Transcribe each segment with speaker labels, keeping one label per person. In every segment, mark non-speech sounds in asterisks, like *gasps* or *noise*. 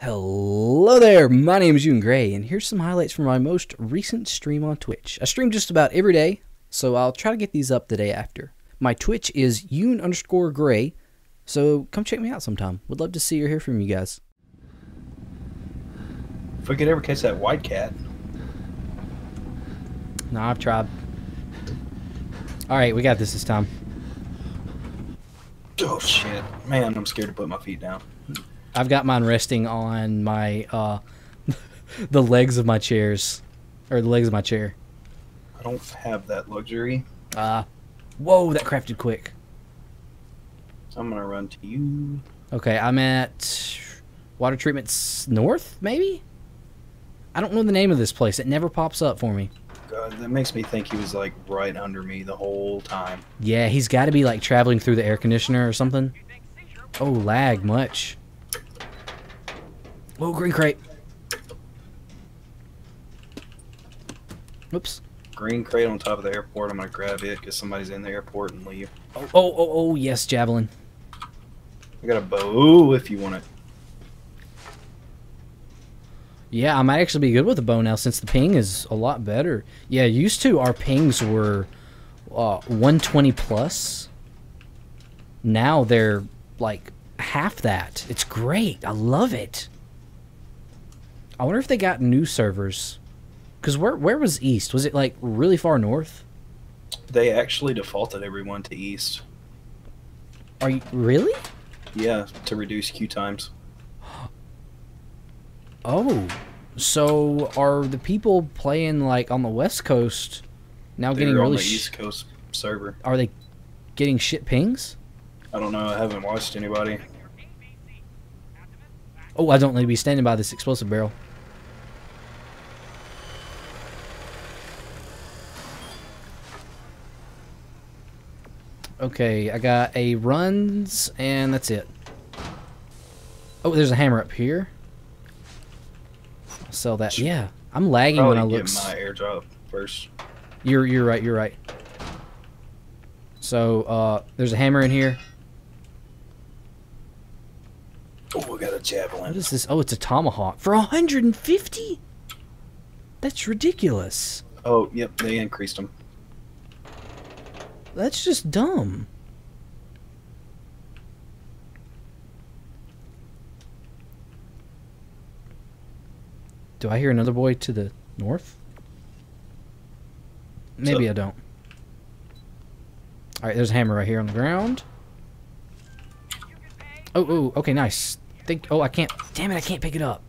Speaker 1: Hello there, my name is Yun Grey, and here's some highlights from my most recent stream on Twitch. I stream just about every day, so I'll try to get these up the day after. My Twitch is Yun underscore Grey, so come check me out sometime. Would love to see or hear from you guys.
Speaker 2: If we could ever catch that white cat.
Speaker 1: Nah, I've tried. Alright, we got this this time.
Speaker 2: Oh shit. Man, I'm scared to put my feet down.
Speaker 1: I've got mine resting on my, uh, *laughs* the legs of my chairs. Or the legs of my chair.
Speaker 2: I don't have that luxury.
Speaker 1: Uh, whoa, that crafted quick.
Speaker 2: So I'm gonna run to you.
Speaker 1: Okay, I'm at water treatments north, maybe? I don't know the name of this place. It never pops up for me.
Speaker 2: God, that makes me think he was like right under me the whole time.
Speaker 1: Yeah, he's got to be like traveling through the air conditioner or something. Oh, lag much. Whoa, green crate. Oops.
Speaker 2: Green crate on top of the airport. I'm gonna grab it because somebody's in the airport and leave.
Speaker 1: Oh, oh, oh, oh, yes, javelin.
Speaker 2: I got a bow if you want it.
Speaker 1: Yeah, I might actually be good with a bow now since the ping is a lot better. Yeah, used to our pings were uh, 120 plus. Now they're like half that. It's great. I love it. I wonder if they got new servers. Cause where where was East? Was it like really far north?
Speaker 2: They actually defaulted everyone to east.
Speaker 1: Are you really?
Speaker 2: Yeah, to reduce queue times. *gasps*
Speaker 1: Oh, so are the people playing like on the West Coast now
Speaker 2: They're
Speaker 1: getting
Speaker 2: on
Speaker 1: really?
Speaker 2: the East Coast server.
Speaker 1: are they getting shit pings?
Speaker 2: I don't know. I haven't watched anybody.
Speaker 1: Oh, I don't need to be standing by this explosive barrel. Okay, I got a runs, and that's it. Oh, there's a hammer up here. I'll sell that. Yeah, I'm lagging
Speaker 2: Probably
Speaker 1: when I
Speaker 2: get
Speaker 1: look. s-
Speaker 2: my airdrop first.
Speaker 1: You're you're right. You're right. So uh, there's a hammer in here.
Speaker 2: Oh, I got a javelin.
Speaker 1: What is this? Oh, it's a tomahawk for 150. That's ridiculous.
Speaker 2: Oh, yep, they increased them.
Speaker 1: That's just dumb. Do I hear another boy to the north? Maybe
Speaker 2: So-
Speaker 1: I don't. All right, there's a hammer right here on the ground. Oh, oh, okay, nice. Think. Oh, I can't. Damn it, I can't pick it up.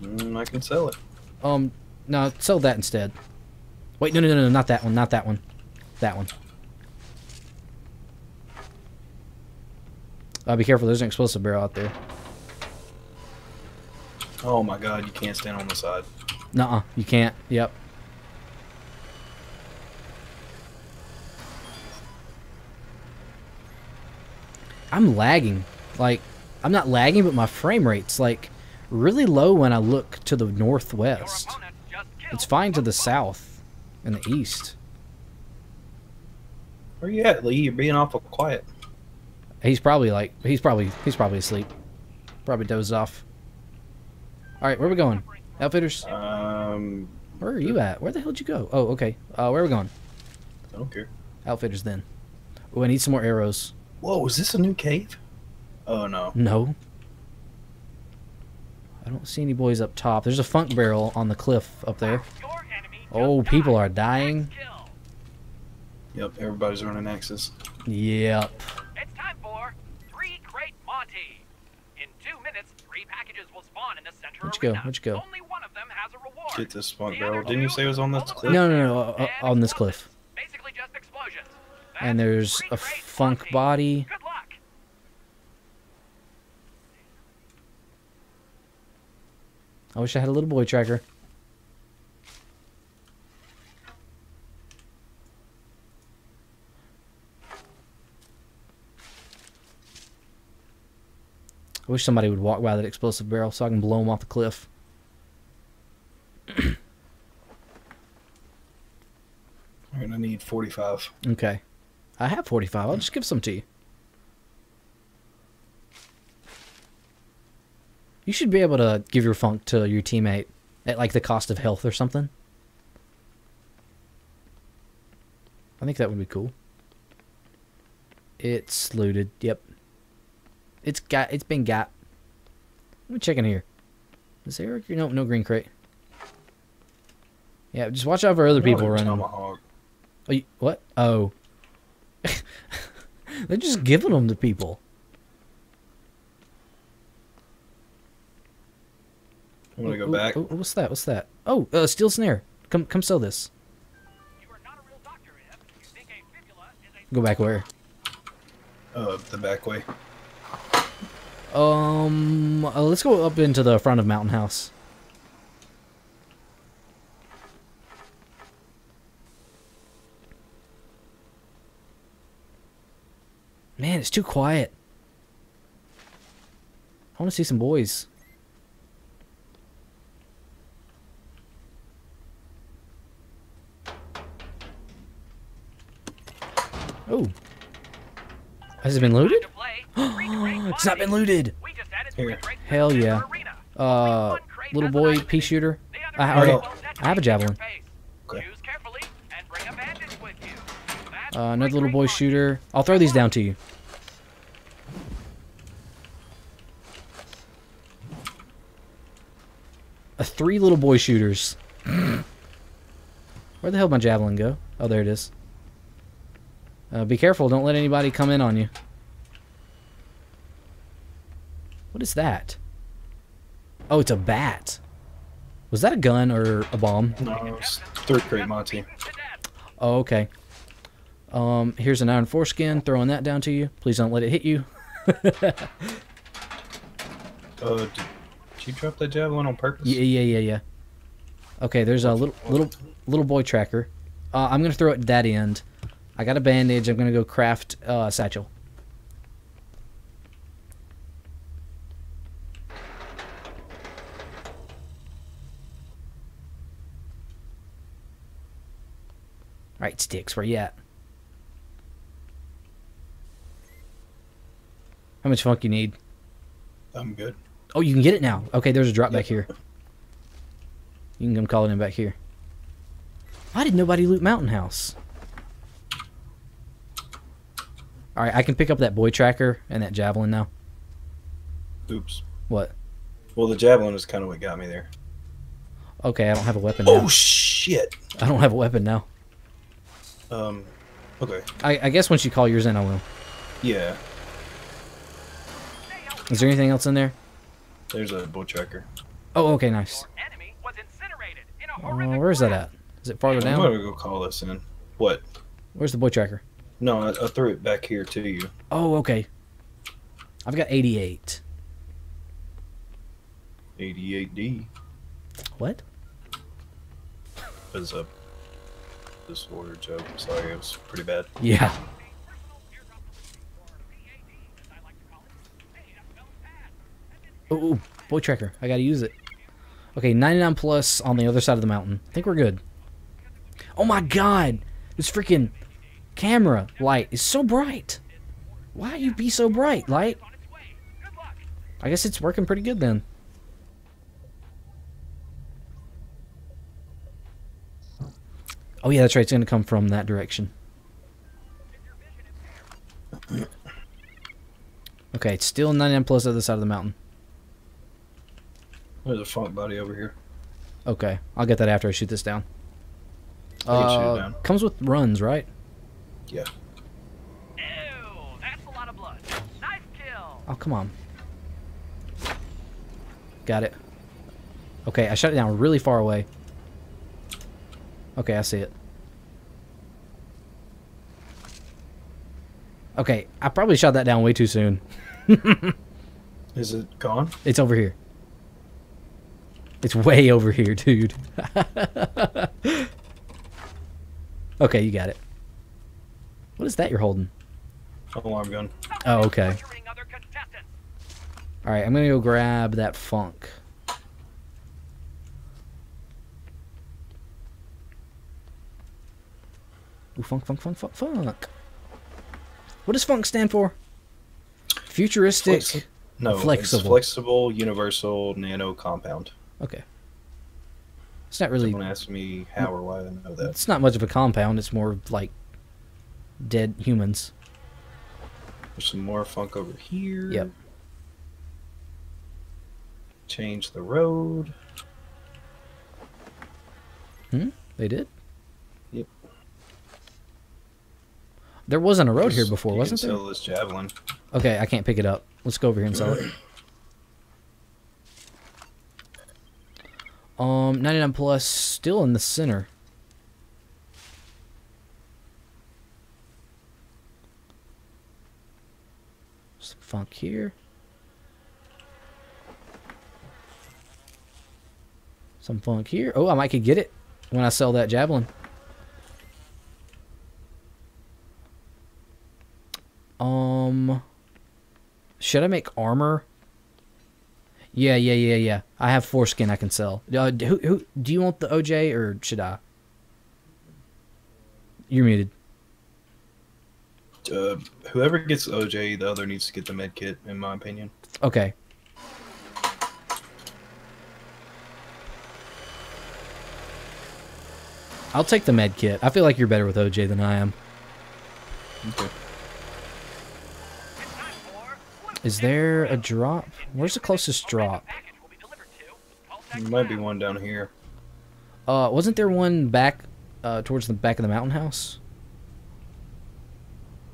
Speaker 2: Mm, I can sell it.
Speaker 1: Um, no, sell that instead. Wait, no, no, no, no, not that one, not that one. That one. Uh, be careful, there's an explosive barrel out there.
Speaker 2: Oh my god, you can't stand on the side.
Speaker 1: Nuh-uh, you can't. Yep. I'm lagging. Like, I'm not lagging, but my frame rate's, like, really low when I look to the northwest. It's fine to the south and the east.
Speaker 2: Where you at, Lee? You're being awful quiet.
Speaker 1: He's probably like he's probably he's probably asleep. Probably dozed off. All right, where are we going? Outfitters.
Speaker 2: Um,
Speaker 1: Where are you at? Where the hell did you go? Oh, okay. Uh, where are we going?
Speaker 2: I don't care.
Speaker 1: Outfitters then. Oh, I need some more arrows.
Speaker 2: Whoa, is this a new cave? Oh no.
Speaker 1: No. I don't see any boys up top. There's a FUNC barrel on the cliff up there. Oh, people are dying.
Speaker 2: Yep, everybody's running axes.
Speaker 1: Yep.
Speaker 3: It's time for Three Crate Monty. In two minutes, three packages will spawn in the center
Speaker 1: Where'd you go?
Speaker 3: arena.
Speaker 1: Where'd you go?
Speaker 3: Only one of them has a reward.
Speaker 2: Get this spunk
Speaker 3: The
Speaker 2: barrel. Didn't you say it was on this cliff?
Speaker 1: No, no, no, uh, uh, on this cliff.
Speaker 3: Basically just explosions.
Speaker 1: And there's a FUNC
Speaker 3: Monty.
Speaker 1: body.
Speaker 3: Good luck.
Speaker 1: I wish I had a little boy tracker. Wish somebody would walk by that explosive barrel so I can blow him off the cliff.
Speaker 2: I'm going to need 45.
Speaker 1: Okay. I have 45. I'll just give some to you. You should be able to give your FUNC to your teammate at like the cost of health or something. I think that would be cool. It's looted. Yep. It's got. It's been got. Let me check in here. Is there no no green crate? Yeah, just watch out for other people
Speaker 2: Oh,
Speaker 1: running.
Speaker 2: Tomahawk.
Speaker 1: Oh, you, what? Oh. *laughs* They're just giving them to people.
Speaker 2: I'm gonna
Speaker 1: Ooh,
Speaker 2: go back.
Speaker 1: ooh, ooh, what's that? What's that? Oh, uh, steel snare. Come, come sell this.
Speaker 3: You are not a real doctor if you think a fibula is a
Speaker 1: Go back where?
Speaker 2: Uh, the back way.
Speaker 1: Um, uh, let's go up into the front of Mountain House. Man, it's too quiet. I want to see some boys. Oh. Has it been looted?
Speaker 3: to play. Three Crate
Speaker 1: It's not been looted.
Speaker 3: We just added
Speaker 2: Here.
Speaker 1: Hell yeah. Uh, little boy
Speaker 3: item
Speaker 1: pea shooter. I,
Speaker 3: crate
Speaker 1: I, I have a
Speaker 3: detonate in your
Speaker 1: javelin.
Speaker 2: Okay.
Speaker 3: Choose carefully and bring a bandage with you. That's
Speaker 1: Uh, another little boy shooter. I'll throw these down to you. A three little boy shooters. *clears throat* Where the hell did my javelin go? Oh, there it is. Uh, be careful. Don't let anybody come in on you. What is that? Oh, it's a bat. Was that a gun or a bomb?
Speaker 2: No, third grade Monty.
Speaker 1: Oh, okay. Um, here's an iron foreskin. Throwing that down to you. Please don't let it hit you.
Speaker 2: Uh, *laughs* did, did you drop that javelin on purpose?
Speaker 1: Yeah, yeah, yeah, yeah. Okay, there's a little little little boy tracker. Uh, I'm gonna throw it at that end. I got a bandage. I'm gonna go craft uh, a satchel. Right, sticks. Where you at? How much FUNC you need?
Speaker 2: I'm good.
Speaker 1: Oh, you can get it now. Okay, there's a drop back here. You can come call it in back here. Why did nobody loot Mountain House? Alright, I can pick up that boy tracker and that javelin now.
Speaker 2: Oops.
Speaker 1: What?
Speaker 2: Well, the javelin is kind of what got me there.
Speaker 1: Okay, I don't have a weapon oh, now.
Speaker 2: Oh shit.
Speaker 1: I don't have a weapon now.
Speaker 2: Um. Okay.
Speaker 1: I, I guess once you call yours in, I will.
Speaker 2: Yeah.
Speaker 1: Is there anything else in there?
Speaker 2: There's a bull tracker.
Speaker 1: Oh, okay, nice.
Speaker 3: Your enemy was incinerated in a
Speaker 1: Uh, where's that at? Is it farther
Speaker 2: I'm
Speaker 1: down?
Speaker 2: gonna go call this in. What?
Speaker 1: Where's the boy tracker?
Speaker 2: No, I, I threw it back here to you.
Speaker 1: Oh, okay. I've got 88.
Speaker 2: 88D
Speaker 1: What? What?
Speaker 2: is a disorder joke. Sorry, it was pretty bad.
Speaker 1: Yeah. Ooh, boy tracker. I gotta use it. Okay, 99 plus on the other side of the mountain. I think we're good. Oh my god! This freaking camera light is so bright. Why you be so bright, light? I guess it's working pretty good then. Oh yeah, that's right. It's gonna come from that direction. Okay, it's still 99 plus on the other side of the mountain.
Speaker 2: There's a FUNC body over here.
Speaker 1: Okay, I'll get that after I shoot this down. Uh,
Speaker 2: down.
Speaker 1: Comes with runs, right? Yeah.
Speaker 3: Ew, that's a lot of blood. Nice kill.
Speaker 1: Oh, come on. Got it. Okay, I shot it down really far away. Okay, I see it. Okay, I probably shot that down way too soon. *laughs*
Speaker 2: Is it gone?
Speaker 1: It's over here. It's way over here, dude. *laughs* okay, you got it. What is that you're holding?
Speaker 2: Alarm gun.
Speaker 1: Oh, okay.
Speaker 3: Torturing other contestants.
Speaker 1: All right, I'm gonna go grab that FUNC. Ooh, FUNC, FUNC, FUNC, FUNC, FUNC. What does FUNC stand for? Futuristic.
Speaker 2: Flexi- No,
Speaker 1: Flexible.
Speaker 2: Flexible, universal, nano compound.
Speaker 1: Okay. It's not really.
Speaker 2: Someone asked me how or why I know that.
Speaker 1: It's not much of a compound. It's more like dead humans.
Speaker 2: There's some more FUNC over here.
Speaker 1: Yep.
Speaker 2: Change the road. Hmm.
Speaker 1: They did.
Speaker 2: Yep.
Speaker 1: There wasn't a road here before,
Speaker 2: you
Speaker 1: wasn't
Speaker 2: can
Speaker 1: there?
Speaker 2: Sell this javelin.
Speaker 1: Okay, I can't pick it up. Let's go over here and sell it. *clears throat* Um, 99 plus, still in the center. Some FUNC here. Some FUNC here. Oh, I might could get it when I sell that javelin. Um, should I make armor? Yeah, yeah, yeah, yeah. I have foreskin I can sell. Uh, who, who, do you want the OJ or should I? You're muted.
Speaker 2: Uh, whoever gets OJ, the other needs to get the med kit, in my opinion.
Speaker 1: Okay. I'll take the med kit. I feel like you're better with OJ than I am.
Speaker 2: Okay.
Speaker 1: Is there a drop? Where's the closest drop?
Speaker 3: package will be delivered to Pultec
Speaker 2: There might be one down here.
Speaker 1: Uh, wasn't there one back, uh, towards the back of the mountain house?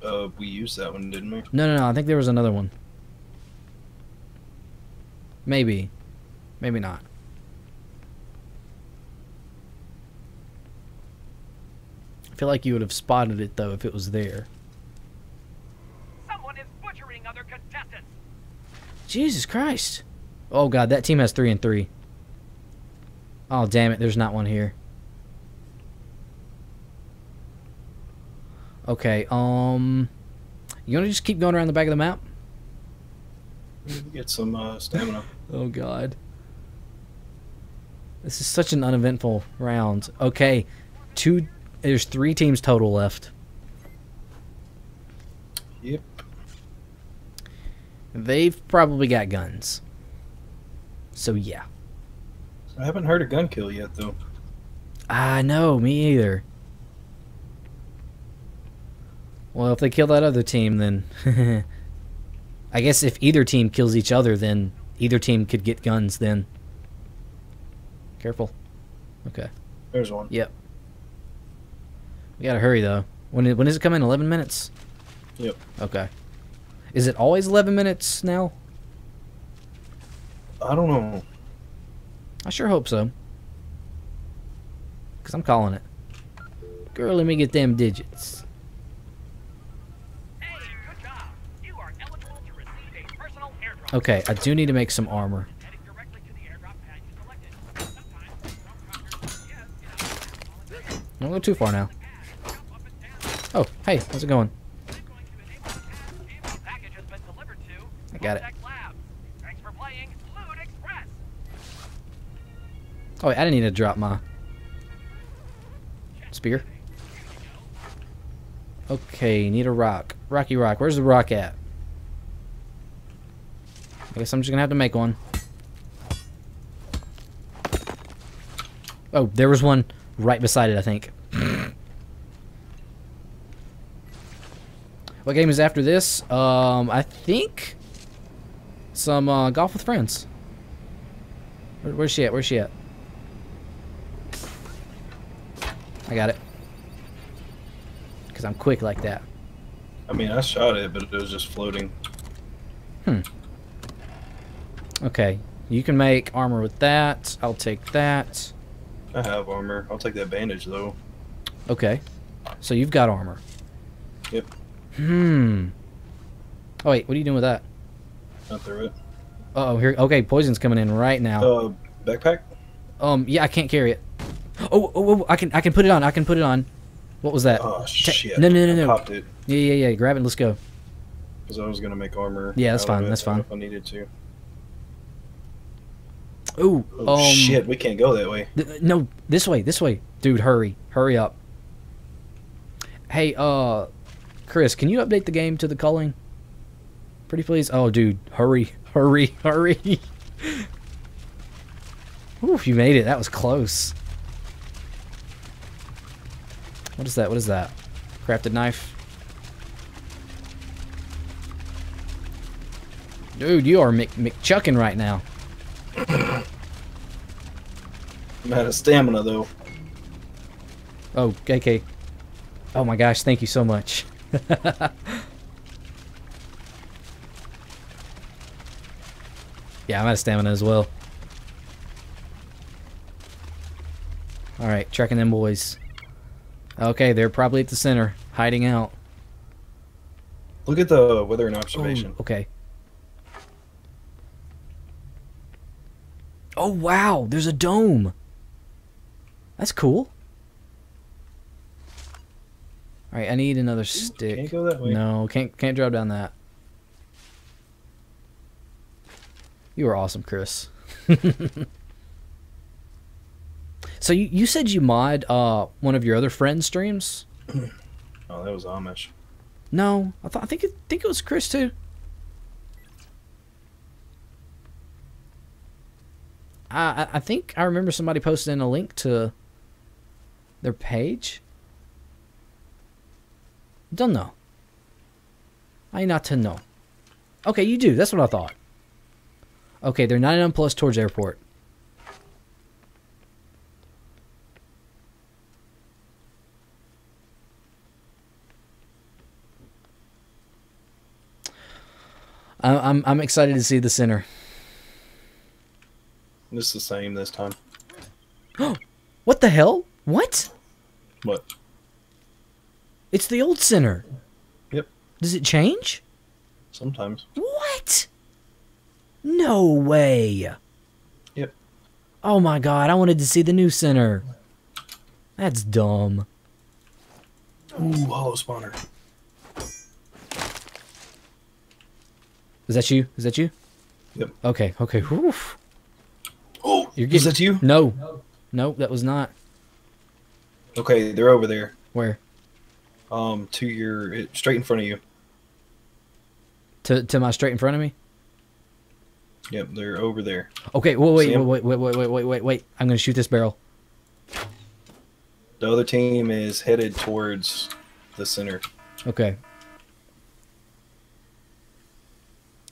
Speaker 2: Uh, we used that one, didn't we?
Speaker 1: No, no, no. I think there was another one. Maybe. Maybe not. I feel like you would have spotted it, though, if it was there.
Speaker 3: Someone is butchering other contestants.
Speaker 1: Jesus Christ. Oh, God. That team has three and three. Oh, damn it. There's not one here. Okay, um... You want to just keep going around the back of the map?
Speaker 2: Get some uh, stamina. *laughs*
Speaker 1: Oh god. This is such an uneventful round. Okay, two. There's three teams total left.
Speaker 2: Yep.
Speaker 1: They've probably got guns. So yeah.
Speaker 2: I haven't heard a gun kill yet, though.
Speaker 1: I know, me either. Well, if they kill that other team, then *laughs* I guess if either team kills each other, then either team could get guns. Then careful. Okay.
Speaker 2: There's one.
Speaker 1: Yep. We gotta hurry though. When when does it come in? Eleven minutes.
Speaker 2: Yep.
Speaker 1: Okay. Is it always eleven minutes now?
Speaker 2: I don't know.
Speaker 1: I sure hope so. Cause I'm calling it. Girl, let me get them digits.
Speaker 3: Hey, good job. You are eligible to receive a personal airdrop.
Speaker 1: Okay, I do need to make some armor.
Speaker 3: Heading directly to the airdrop pad you selected. Sometimes some crackers, yes, get out.
Speaker 1: Don't go too far now.
Speaker 3: Jump up and down.
Speaker 1: Oh, hey, how's it going
Speaker 3: to enable the task if the package has been delivered to
Speaker 1: I got it.
Speaker 3: Pultec Labs. Thanks for playing Loot Express.
Speaker 1: Oh, wait, I didn't need to drop my spear. Okay, need a rock. Rocky rock. Where's the rock at? I guess I'm just gonna have to make one. Oh, there was one right beside it, I think. *clears throat* what game is after this? Um, I think some uh, golf with friends. Where, where's she at? Where's she at? I got it. Because I'm quick like that.
Speaker 2: I mean, I shot it, but it was just floating. Hmm.
Speaker 1: Okay. You can make armor with that. I'll take that.
Speaker 2: I have armor. I'll take that bandage, though.
Speaker 1: Okay. So you've got armor.
Speaker 2: Yep.
Speaker 1: Hmm. Oh, wait. What are you doing with that?
Speaker 2: Not through it.
Speaker 1: Uh oh here. Okay, poison's coming in right now.
Speaker 2: Uh, backpack?
Speaker 1: Um, yeah, I can't carry it. Oh, oh, oh, I can, I can put it on. I can put it on. What was that?
Speaker 2: Oh, shit.
Speaker 1: no, no, no,
Speaker 2: I
Speaker 1: no.
Speaker 2: popped it
Speaker 1: Yeah, yeah, yeah. Grab it. Let's go.
Speaker 2: because I was going to make armor.
Speaker 1: Yeah, that's fine, that's fine.
Speaker 2: If I needed to.
Speaker 1: Ooh.
Speaker 2: Oh,
Speaker 1: um,
Speaker 2: shit. We can't go that way.
Speaker 1: Th- no, this way, this way, dude. Hurry, hurry up. Hey, uh, Chris, can you update the game to the culling? Pretty please. Oh, dude, hurry, hurry, hurry. Ooh, you made it. That was close. What is that? What is that? Crafted knife. Dude, you are Mc McChucking right now.
Speaker 2: I'm out of stamina though.
Speaker 1: Oh, KK. Oh my gosh, thank you so much. *laughs* yeah, I'm out of stamina as well. Alright, tracking them boys. Okay, they're probably at the center, hiding out.
Speaker 2: Look at the weather and observation.
Speaker 1: Ooh, okay. Oh wow, there's a dome. That's cool. All right, I need another stick.
Speaker 2: Can't go that way.
Speaker 1: No, can't can't drop down that. You are awesome, Chris. *laughs* so you, you said you mod uh one of your other friends' streams? *clears throat*
Speaker 2: Oh, that was Amish.
Speaker 1: No, I thought I think it think it was Chris too. I I- I think I remember somebody posting a link to their page. Don't know. I not to know. Okay, you do. That's what I thought. Okay, they're 99 plus towards airport. I'm I'm excited to see the center.
Speaker 2: It's the same this time. *gasps*
Speaker 1: What the hell? What?
Speaker 2: What?
Speaker 1: It's the old center.
Speaker 2: Yep.
Speaker 1: Does it change?
Speaker 2: Sometimes.
Speaker 1: What? No way.
Speaker 2: Yep.
Speaker 1: Oh my god, I wanted to see the new center. That's dumb.
Speaker 2: Ooh, hollow spawner.
Speaker 1: Is that you? Is that you?
Speaker 2: Yep.
Speaker 1: Okay, okay. Whew.
Speaker 2: Oh,
Speaker 1: You're
Speaker 2: is that you?
Speaker 1: No. Nope, that was not.
Speaker 2: Okay, they're over there.
Speaker 1: Where?
Speaker 2: Um, to your straight in front of you.
Speaker 1: To to my straight in front of me?
Speaker 2: Yep, they're over there.
Speaker 1: Okay, wait, wait, wait, wait, wait, wait, wait, wait, wait. I'm gonna shoot this barrel.
Speaker 2: The other team is headed towards the center.
Speaker 1: Okay.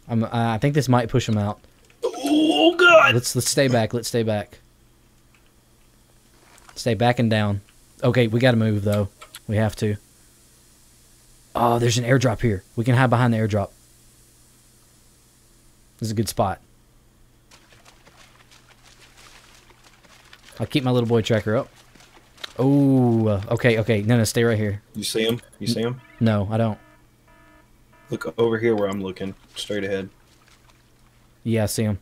Speaker 1: I'm, I think this might push him out.
Speaker 2: Oh God!
Speaker 1: Let's let's stay back. Let's stay back. Stay back and down. Okay, we gotta move though. We have to. Oh, there's an airdrop here. We can hide behind the airdrop. This is a good spot. I'll keep my little boy tracker up. Oh, okay, okay. No, no, stay right here.
Speaker 2: You see him? You see him?
Speaker 1: No, I don't.
Speaker 2: Look over here where I'm looking, straight ahead.
Speaker 1: Yeah, I see him.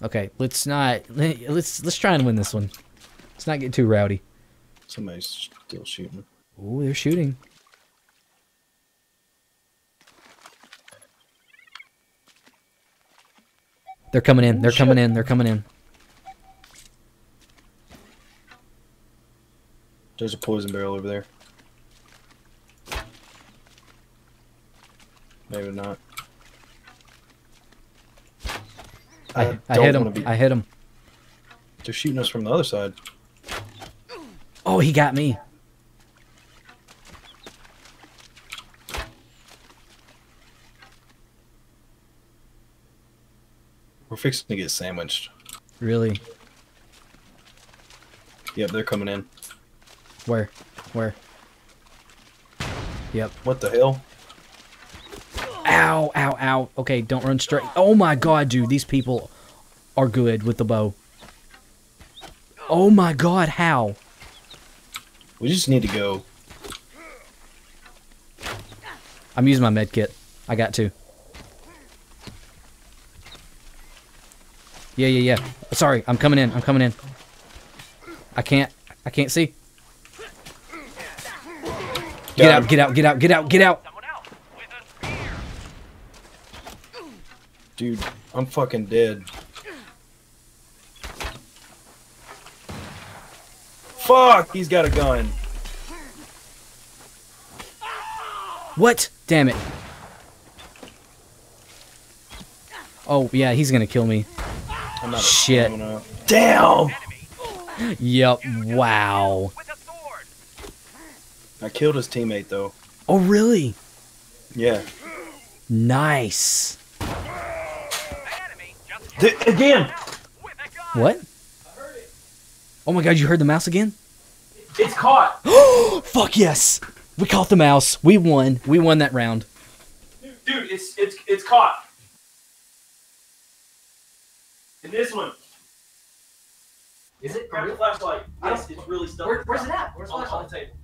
Speaker 1: Okay, let's not. Let's let's try and win this one. Let's not get too rowdy.
Speaker 2: Somebody's still shooting.
Speaker 1: Oh, they're shooting. They're coming in. Oh, They're coming in. They're coming in.
Speaker 2: There's a poison barrel over there. Maybe not.
Speaker 1: I, I
Speaker 2: don't
Speaker 1: hit him.
Speaker 2: Be...
Speaker 1: I hit him.
Speaker 2: They're shooting us from the other side.
Speaker 1: Oh, he got me.
Speaker 2: Fixing to get sandwiched.
Speaker 1: Really?
Speaker 2: Yep, they're coming in.
Speaker 1: Where? Where? Yep.
Speaker 2: What the hell?
Speaker 1: Ow! Ow! Ow! Okay, don't run straight. Oh my god, dude, these people are good with the bow. Oh my god, how?
Speaker 2: We just need to go.
Speaker 1: I'm using my med kit. I got to. Yeah, yeah, yeah. Sorry, I'm coming in. I'm coming in. I can't. I can't see. Get
Speaker 2: Got
Speaker 1: out, get out, get out, get out, get out.
Speaker 3: Someone else with a spear.
Speaker 2: Dude, I'm fucking dead. Fuck! He's got a gun.
Speaker 1: What? Damn it. Oh yeah, he's gonna kill me.
Speaker 4: I'm not
Speaker 1: Shit.
Speaker 4: coming.
Speaker 2: Damn!
Speaker 1: Yep. Wow.
Speaker 3: with a sword.
Speaker 4: I killed his teammate though.
Speaker 1: Oh really?
Speaker 4: Yeah.
Speaker 1: Nice.
Speaker 3: An enemy just
Speaker 2: D- again!
Speaker 3: with a gun.
Speaker 1: What? Oh my god, you heard the mouse again?
Speaker 2: It's caught! *gasps*
Speaker 1: Fuck yes. We caught the mouse. We won. We won that round.
Speaker 2: Dude, it's it's it's caught. And this one.
Speaker 5: Is it?
Speaker 2: Grab the flashlight. Yes, it's really stuck.
Speaker 5: Where, where's it at? Where's the
Speaker 2: on, on the table.